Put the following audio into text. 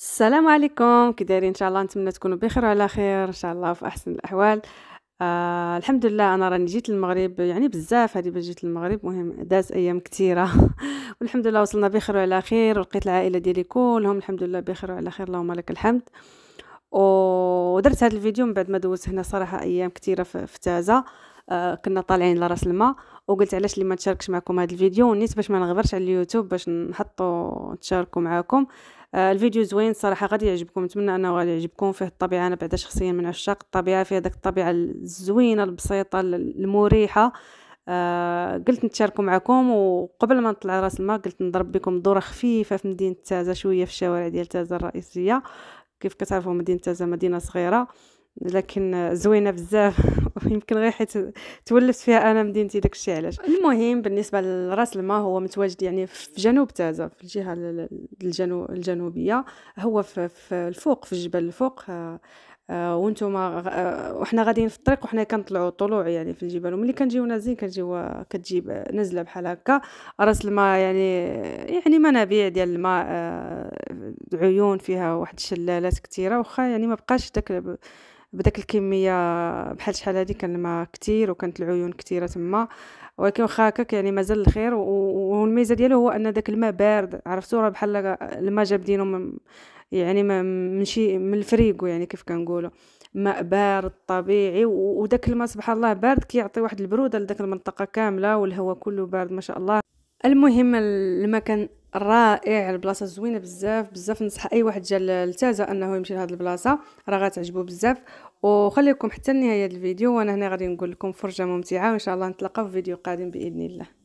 السلام عليكم. كي دايرين إن شاء الله نتمنى تكونوا بخير وعلى خير إن شاء الله في أحسن الأحوال. آه الحمد لله أنا راني جيت للمغرب يعني بزاف هذه باش جيت للمغرب مهم داز أيام كثيره والحمد لله وصلنا بخير وعلى خير ولقيت العائلة ديالي كلهم الحمد لله بخير وعلى خير اللهم لك الحمد. ودرت هذا الفيديو من بعد ما دوزت هنا صراحة أيام كثيره في تازة. آه كنا طالعين لراس الماء وقلت علاش لي ما نشاركش معكم هذا الفيديو ونيت باش ما نغبرش على اليوتيوب باش نحطو تشاركوا معكم آه الفيديو زوين صراحة غادي يعجبكم. نتمنى أنه غادي يعجبكم. فيه الطبيعة أنا بعدا شخصيا من عشاق الطبيعة. فيها داك الطبيعة الزوينة البسيطة المريحة. آه قلت نتشاركوا معكم وقبل ما نطلع راس الماء قلت نضرب بكم دورة خفيفة في مدينة تازة شوية في الشوارع ديال تازة الرئيسية. كيف كتعرفوا مدينة تازة؟ مدينة صغيرة. لكن زوينة بزاف. يمكن غير حيت تولفت فيها أنا مدينتي داكشي علاش. المهم بالنسبة لراس الماء هو متواجد يعني في جنوب تازا في الجهة الجنوب الجنوبية. هو في, الفوق في الجبل الفوق. آه وأنتم آه وحنا غاديين في الطريق وحنا كنطلعوا طلوع يعني في الجبال وملي كنجيو نازلين كنجيو كتجيب نزلة بحال هكا. راس الماء يعني يعني منابيع ديال الماء آه عيون فيها واحد الشلالات كثيره واخا يعني ما بقاش داك بداك الكمية بحال شحال هادي كان الماء كثير وكانت العيون كثيره تما. ولكن واخا هكاك يعني مازال الخير والميزة ديالو هو أن داك الماء بارد. عرفتو؟ راه بحال الماء جاب دينو يعني من شي من الفريغو يعني كيف كنقولوا ماء بارد طبيعي وداك الماء سبحان الله بارد كيعطي واحد البرودة لداك المنطقة كاملة والهواء كله بارد ما شاء الله. المهم المكان رائع البلاصة زوينة بزاف بزاف نصح أي واحد جا لتازا أنه يمشي لهاد البلاصة. راه غتعجبو بزاف. وخليكم حتى لنهاية الفيديو وأنا هنا غادي نقول لكم فرجة ممتعة وإن شاء الله نتلاقاو في فيديو قادم بإذن الله.